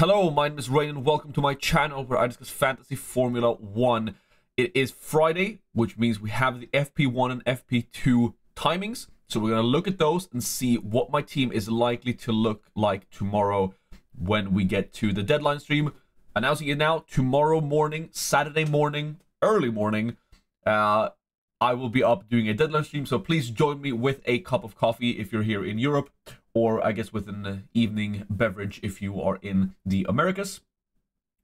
Hello, my name is Rein and welcome to my channel where I discuss fantasy Formula 1. It is Friday, which means we have the FP1 and FP2 timings. So we're going to look at those and see what my team is likely to look like tomorrow when we get to the deadline stream. Announcing it now, tomorrow morning, Saturday morning, early morning, uh, I will be up doing a deadline stream. So please join me with a cup of coffee if you're here in Europe or I guess with an evening beverage if you are in the Americas,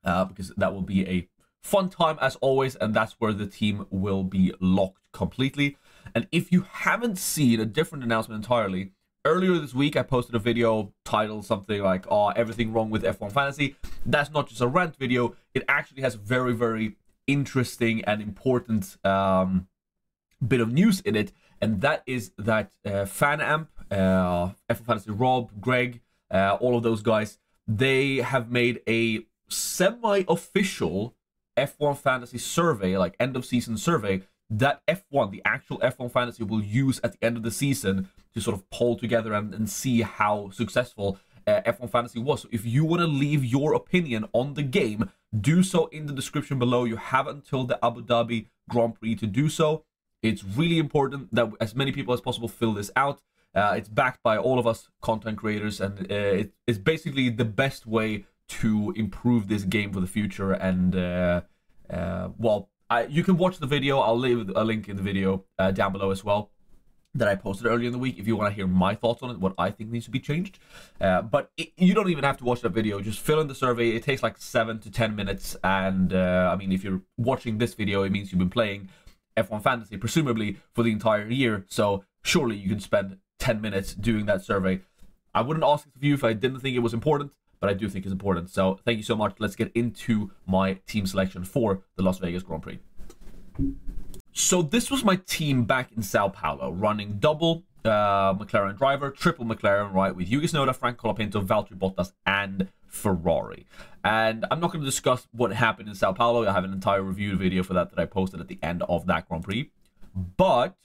uh, because that will be a fun time as always, and that's where the team will be locked completely. And if you haven't seen a different announcement entirely, earlier this week I posted a video titled something like "Oh, everything wrong with F1 Fantasy." That's not just a rant video; it actually has very, very interesting and important um, bit of news in it, and that is that uh, FanAmp uh, F1 Fantasy Rob, Greg, uh, all of those guys, they have made a semi-official F1 Fantasy survey, like end of season survey, that F1, the actual F1 Fantasy, will use at the end of the season to sort of pull together and, and see how successful uh, F1 Fantasy was. So if you want to leave your opinion on the game, do so in the description below. You have until the Abu Dhabi Grand Prix to do so. It's really important that as many people as possible fill this out. Uh, it's backed by all of us content creators, and uh, it, it's basically the best way to improve this game for the future. And uh, uh well, I, you can watch the video. I'll leave a link in the video uh, down below as well that I posted earlier in the week if you want to hear my thoughts on it, what I think needs to be changed. Uh, but it, you don't even have to watch that video. Just fill in the survey. It takes like seven to ten minutes. And uh, I mean, if you're watching this video, it means you've been playing F1 Fantasy, presumably for the entire year. So surely you can spend 10 minutes doing that survey. I wouldn't ask it of you if I didn't think it was important, but I do think it's important. So thank you so much. Let's get into my team selection for the Las Vegas Grand Prix. So this was my team back in Sao Paulo, running double uh, McLaren driver, triple McLaren, right, with Yuki Tsunoda, Frank Colapinto, Valtteri Bottas, and Ferrari. And I'm not going to discuss what happened in Sao Paulo. I have an entire review video for that that I posted at the end of that Grand Prix. But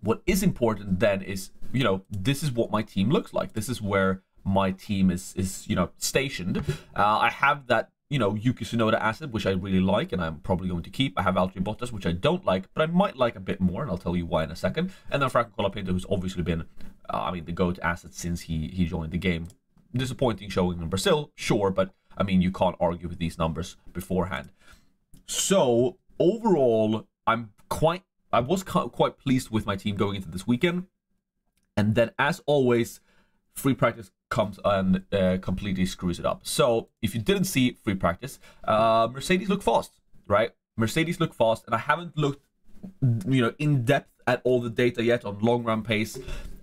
what is important then is, you know, this is what my team looks like. This is where my team is, is you know, stationed. Uh, I have that, you know, Yuki Tsunoda asset, which I really like, and I'm probably going to keep. I have Valtteri Bottas, which I don't like, but I might like a bit more, and I'll tell you why in a second. And then Franco Colapinto, who's obviously been, uh, I mean, the GOAT asset since he, he joined the game. Disappointing showing in Brazil, sure, but I mean, you can't argue with these numbers beforehand. So, overall, I'm quite I was quite pleased with my team going into this weekend. And then, as always, free practice comes and uh, completely screws it up. So, if you didn't see free practice, uh, Mercedes look fast, right? Mercedes look fast, and I haven't looked, you know, in depth at all the data yet on long run pace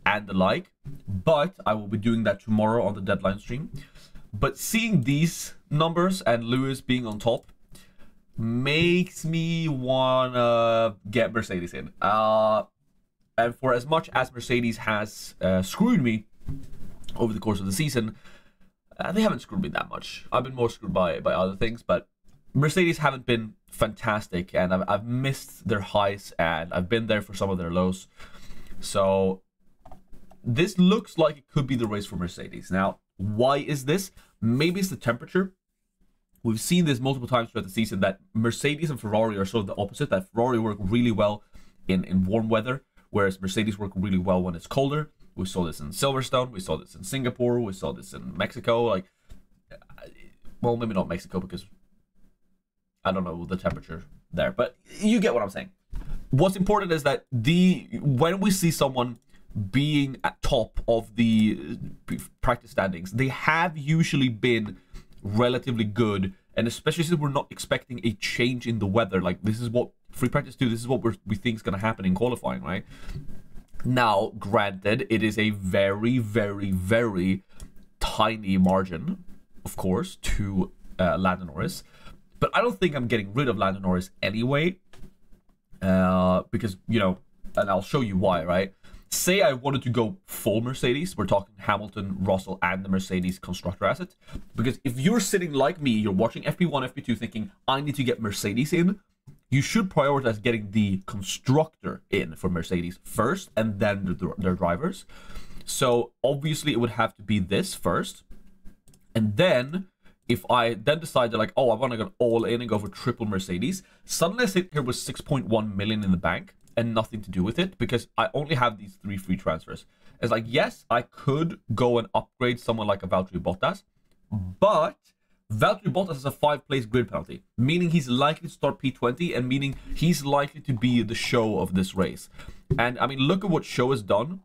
and the like, but I will be doing that tomorrow on the deadline stream. But seeing these numbers and Lewis being on top, makes me wanna get Mercedes in. Uh, and for as much as Mercedes has uh, screwed me over the course of the season, uh, they haven't screwed me that much. I've been more screwed by by other things, but Mercedes haven't been fantastic, and I've I've missed their highs, and I've been there for some of their lows. So this looks like it could be the race for Mercedes. Now, why is this? Maybe it's the temperature. We've seen this multiple times throughout the season that Mercedes and Ferrari are sort of the opposite. That Ferrari work really well in, in warm weather, whereas Mercedes work really well when it's colder. We saw this in Silverstone. We saw this in Singapore. We saw this in Mexico. Like, uh, well, maybe not Mexico because I don't know the temperature there, but you get what I'm saying. What's important is that the when we see someone being at top of the uh, practice standings, they have usually been relatively good. And especially since we're not expecting a change in the weather, like this is what free practice do. This is what we think is going to happen in qualifying, right? Now, granted, it is a very, very, very tiny margin, of course, to uh, Lando Norris. But I don't think I'm getting rid of Lando Norris anyway. Uh, because, you know, and I'll show you why, right? Say I wanted to go full Mercedes, we're talking Hamilton, Russell, and the Mercedes constructor asset. Because if you're sitting like me, you're watching FP1, FP2 thinking, I need to get Mercedes in, you should prioritize getting the constructor in for Mercedes first and then the, their drivers. So obviously it would have to be this first. And then if I then decided like, oh, I want to go all in and go for triple Mercedes, suddenly I sit here with 6.1 million in the bank and nothing to do with it because I only have these three free transfers. It's like, yes, I could go and upgrade someone like a Valtteri Bottas, but Valtteri Bottas has a five place grid penalty, meaning he's likely to start P20 and meaning he's likely to be the Zhou of this race. And I mean, look at what Zhou has done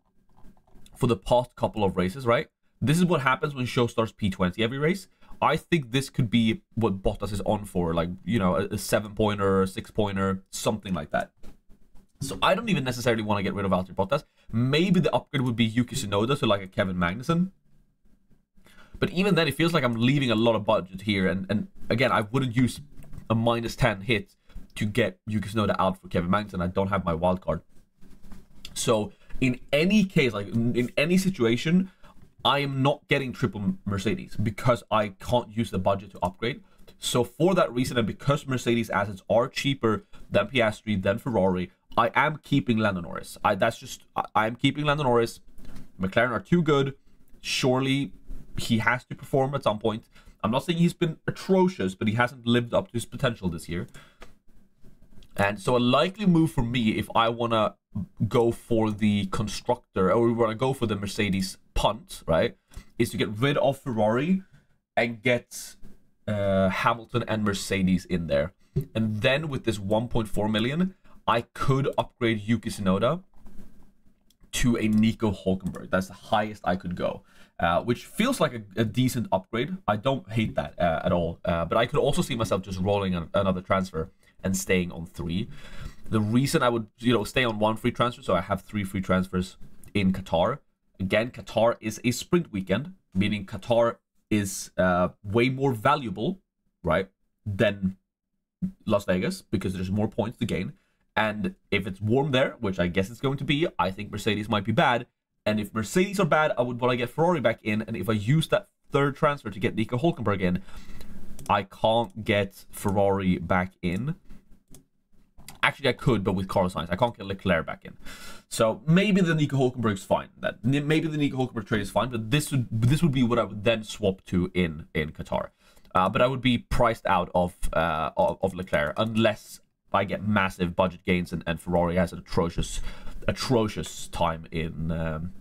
for the past couple of races, right? This is what happens when Zhou starts P20 every race. I think this could be what Bottas is on for, like, you know, a, a seven pointer, six pointer, something like that. So I don't even necessarily want to get rid of Valtteri Bottas. Maybe the upgrade would be Yuki Tsunoda to like a Kevin Magnussen. But even then, it feels like I'm leaving a lot of budget here. And, and again, I wouldn't use a minus 10 hit to get Yuki Tsunoda out for Kevin Magnussen. I don't have my wild card. So in any case, like in, in any situation, I am not getting triple Mercedes because I can't use the budget to upgrade. So for that reason, and because Mercedes assets are cheaper than Piastri, than Ferrari, I am keeping Lando Norris. I that's just I, am keeping Lando Norris. McLaren are too good. Surely he has to perform at some point. I'm not saying he's been atrocious, but he hasn't lived up to his potential this year. And so a likely move for me, if I want to go for the constructor or we want to go for the Mercedes punt, right, is to get rid of Ferrari and get uh, Hamilton and Mercedes in there. And then with this 1.4 million, I could upgrade Yuki Tsunoda to a Nico Hulkenberg. That's the highest I could go, uh, which feels like a, a, decent upgrade. I don't hate that uh, at all. Uh, but I could also see myself just rolling an, another transfer and staying on three. The reason I would, you know, stay on one free transfer, so I have three free transfers in Qatar. Again, Qatar is a sprint weekend, meaning Qatar is uh, way more valuable, right, than Las Vegas because there's more points to gain. And if it's warm there, which I guess it's going to be, I think Mercedes might be bad. And if Mercedes are bad, I would want to get Ferrari back in. And if I use that third transfer to get Nico Hulkenberg in, I can't get Ferrari back in. Actually, I could, but with Carlos Sainz, I can't get Leclerc back in. So maybe the Nico Hulkenberg's fine. That maybe the Nico Hulkenberg trade is fine, but this would this would be what I would then swap to in in Qatar. Uh, but I would be priced out of uh, of, of Leclerc unless I get massive budget gains, and, and Ferrari has an atrocious, atrocious time in um,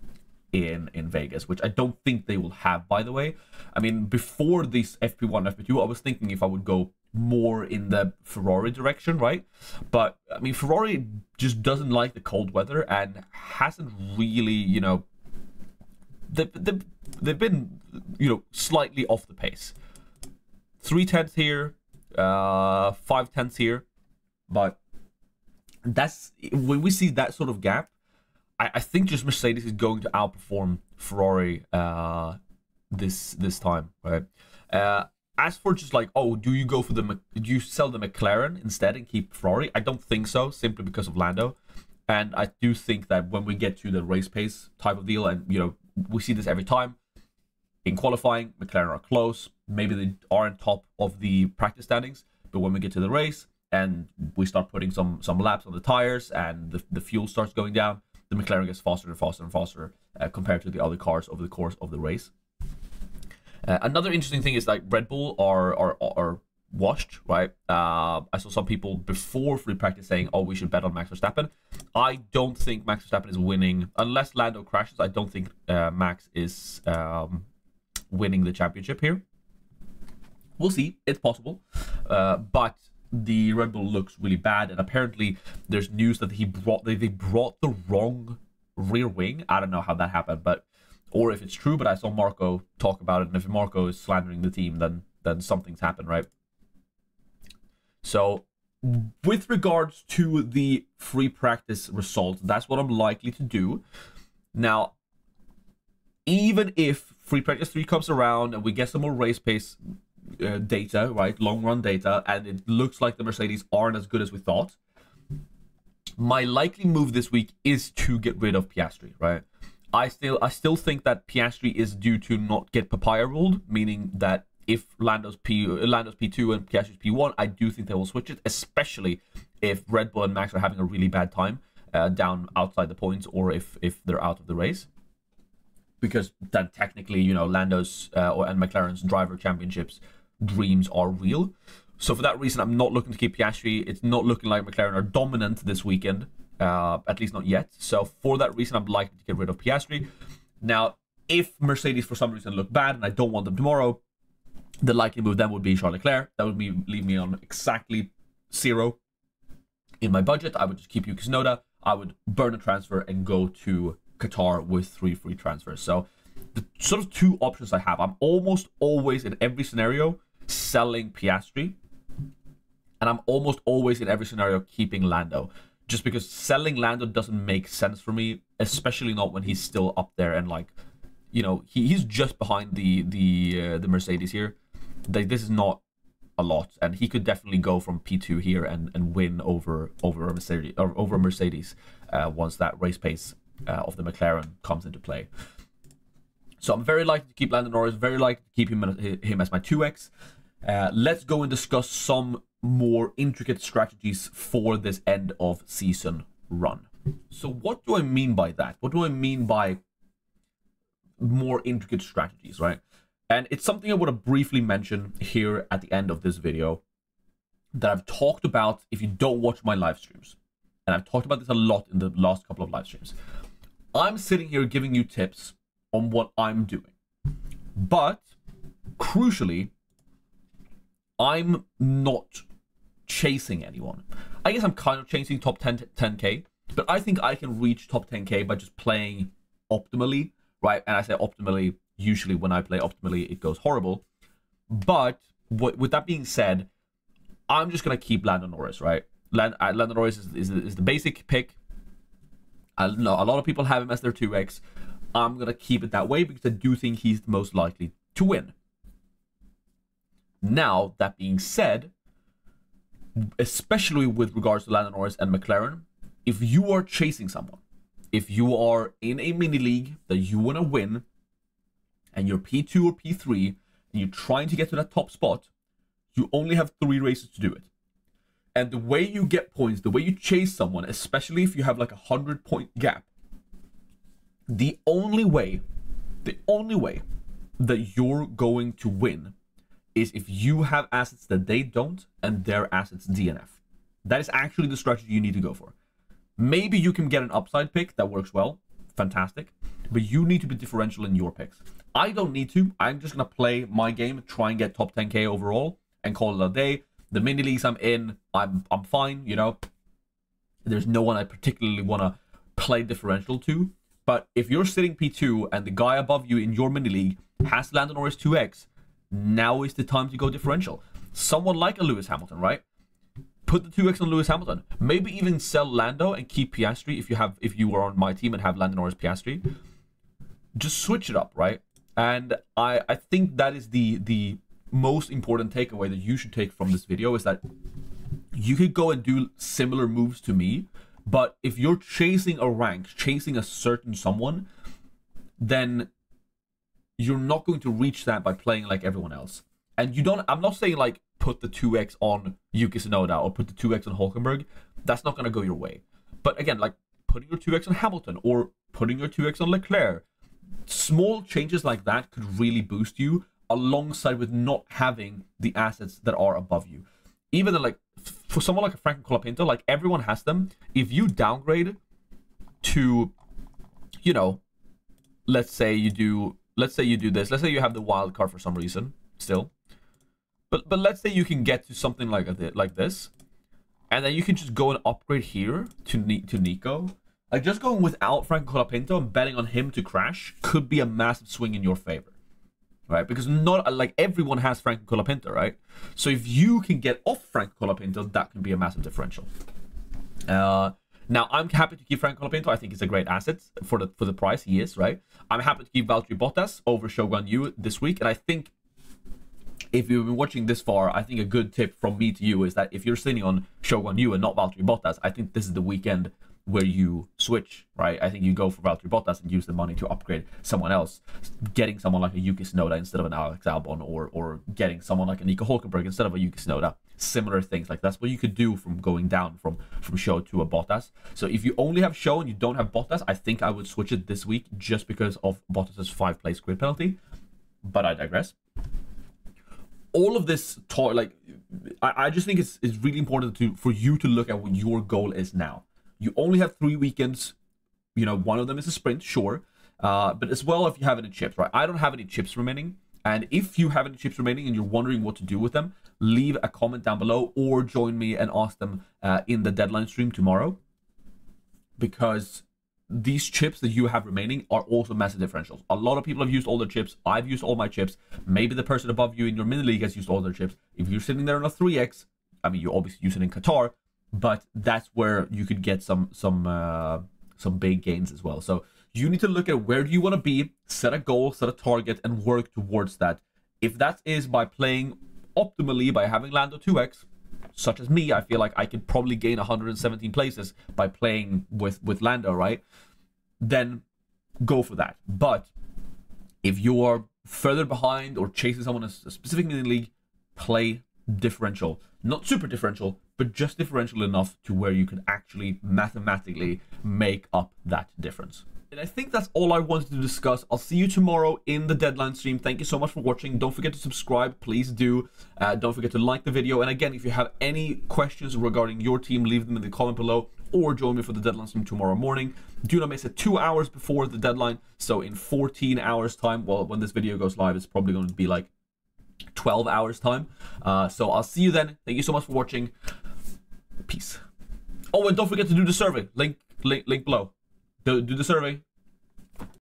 in in Vegas, which I don't think they will have. By the way, I mean before this FP1, FP2, I was thinking if I would go more in the Ferrari direction, right? But I mean Ferrari just doesn't like the cold weather and hasn't really, you know, they've, they've, they've been, you know, slightly off the pace. Three tenths here, uh, five tenths here. But that's when we see that sort of gap, I, I think just Mercedes is going to outperform Ferrari uh, this this time, right? Uh, as for just like, oh, do you go for the do you sell the McLaren instead and keep Ferrari? I don't think so, simply because of Lando. And I do think that when we get to the race pace type of deal, and you know, we see this every time in qualifying, McLaren are close. Maybe they aren't top of the practice standings, but when we get to the race, and we start putting some some laps on the tires and the, the fuel starts going down. The mclaren gets faster and faster and faster uh, compared to the other cars over the course of the race. Uh, another interesting thing is like red bull are are, are washed right? Uh, i saw some people before free practice saying oh we should bet on max verstappen. I don't think max verstappen is winning unless lando crashes i don't think uh, max is um, winning the championship here. We'll see. It's possible. Uh, but the Red Bull looks really bad, and apparently there's news that he brought they, they brought the wrong rear wing. I don't know how that happened, but or if it's true, but I saw Marko talk about it, and if Marko is slandering the team, then then something's happened, right? So with regards to the free practice results, that's what I'm likely to do. Now, even if free practice 3 comes around and we get some more race pace uh, data, right? Long run data, and it looks like the Mercedes aren't as good as we thought. My likely move this week is to get rid of Piastri, right? I still I still think that Piastri is due to not get papaya ruled, meaning that if Lando's P Lando's P2 and Piastri's P1, I do think they will switch it, especially if Red Bull and Max are having a really bad time uh, down outside the points or if if they're out of the race. because then technically, you know, Lando's uh, or, and McLaren's driver championships dreams are real. So for that reason, I'm not looking to keep Piastri. It's not looking like McLaren are dominant this weekend, uh, at least not yet. So for that reason, I'm likely to get rid of Piastri. Now, if Mercedes for some reason look bad and I don't want them tomorrow, the likely move then would be Charles Leclerc. That would be leave me on exactly zero in my budget. I would just keep Yuki Tsunoda. I would burn a transfer and go to Qatar with three free transfers. So the sort of two options I have. I'm almost always in every scenario selling Piastri, and I'm almost always in every scenario keeping Lando. Just because selling Lando doesn't make sense for me, especially not when he's still up there and like, you know, he, he's just behind the the uh, the Mercedes here. Like, this is not a lot, and he could definitely go from P2 here and, and win over over a Mercedes or over Mercedes uh, once that race pace uh, of the McLaren comes into play. So I'm very likely to keep Lando Norris, very likely to keep him him as my 2x. Uh, let's go and discuss some more intricate strategies for this end of season run. So what do I mean by that? What do I mean by more intricate strategies, right? And it's something I want to briefly mention here at the end of this video that I've talked about if you don't watch my live streams. And I've talked about this a lot in the last couple of live streams. I'm sitting here giving you tips on what I'm doing. But crucially, I'm not chasing anyone. I guess I'm kind of chasing top 10 10k, but I think I can reach top 10k by just playing optimally, right? And I say optimally, usually when I play optimally, it goes horrible. But with that being said, I'm just gonna keep Lando Norris, right? Land, uh, Lando Norris is, is, is the basic pick. I know a lot of people have him as their 2x. I'm gonna keep it that way because I do think he's the most likely to win. Now, that being said, especially with regards to Lando Norris and McLaren, if you are chasing someone, if you are in a mini league that you want to win, and you're P2 or P3, and you're trying to get to that top spot, you only have three races to do it. And the way you get points, the way you chase someone, especially if you have like a hundred point gap, the only way, the only way that you're going to win is if you have assets that they don't and their assets DNF. That is actually the strategy you need to go for. Maybe you can get an upside pick that works well, fantastic, but you need to be differential in your picks. I don't need to. I'm just gonna play my game, try and get top 10k overall, and call it a day. The mini leagues I'm in, I'm I'm fine. You know, there's no one I particularly wanna play differential to. But if you're sitting P2 and the guy above you in your mini league has Lando Norris 2x, now is the time to go differential. Someone like a Lewis Hamilton, right? Put the 2x on Lewis Hamilton. Maybe even sell Lando and keep Piastri if you have if you were on my team and have Lando Norris Piastri. Just switch it up, right? And I I think that is the the most important takeaway that you should take from this video is that you could go and do similar moves to me, but if you're chasing a rank, chasing a certain someone, then you're not going to reach that by playing like everyone else. And you don't. I'm not saying like put the two x on Yuki Tsunoda or put the two x on Hulkenberg. That's not gonna go your way. But again, like putting your two x on Hamilton or putting your two x on Leclerc, small changes like that could really boost you alongside with not having the assets that are above you. Even like for someone like a Franco Colapinto, like everyone has them. If you downgrade to, you know, let's say you do let's say you do this. Let's say you have the wild card for some reason still. But but let's say you can get to something like a, like this, and then you can just go and upgrade here to to Nico. Like just going without Franco Colapinto and betting on him to crash could be a massive swing in your favor, right? Because not like everyone has Franco Colapinto, right? So if you can get off Franco Colapinto, that can be a massive differential. Uh, now, I'm happy to keep Frank Colapinto. I think he's a great asset for the for the price he is, right? I'm happy to keep Valtteri Bottas over Shogun Guanyu this week. And I think if you've been watching this far, I think a good tip from me to you is that if you're sitting on Shogun Guanyu and not Valtteri Bottas, I think this is the weekend where you switch, right? I think you go for Valtteri Bottas and use the money to upgrade someone else, getting someone like a Yuki Tsunoda instead of an Alex Albon, or or getting someone like a Nico Hulkenberg instead of a Yuki Tsunoda. Similar things like that's what you could do from going down from from Zhou to a Bottas. So if you only have Zhou and you don't have Bottas, I think I would switch it this week just because of Bottas's five place grid penalty. But I digress. All of this talk, like I, I just think it's it's really important to for you to look at what your goal is now you only have three weekends. You know, one of them is a sprint, sure. Uh, but as well, if you have any chips, right? I don't have any chips remaining. And if you have any chips remaining and you're wondering what to do with them, leave a comment down below or join me and ask them uh, in the deadline stream tomorrow. Because these chips that you have remaining are also massive differentials. A lot of people have used all their chips. I've used all my chips. Maybe the person above you in your mini league has used all their chips. If you're sitting there on a 3x, I mean, you obviously use it in Qatar, but that's where you could get some some uh, some big gains as well. So you need to look at where do you want to be, set a goal, set a target, and work towards that. If that is by playing optimally by having Lando 2x, such as me, I feel like I could probably gain 117 places by playing with with Lando, right? Then go for that. But if you are further behind or chasing someone specifically in specific league, play differential. Not super differential, but just differential enough to where you can actually mathematically make up that difference. And I think that's all I wanted to discuss. I'll see you tomorrow in the deadline stream. Thank you so much for watching. Don't forget to subscribe. Please do. Uh, don't forget to like the video. And again, if you have any questions regarding your team, leave them in the comment below or join me for the deadline stream tomorrow morning. Do not miss it two hours before the deadline. So in 14 hours time, well, when this video goes live, it's probably going to be like 12 hours time. Uh, so I'll see you then. Thank you so much for watching. Peace. Oh, and don't forget to do the survey. Link, link, link below. Do, do the survey.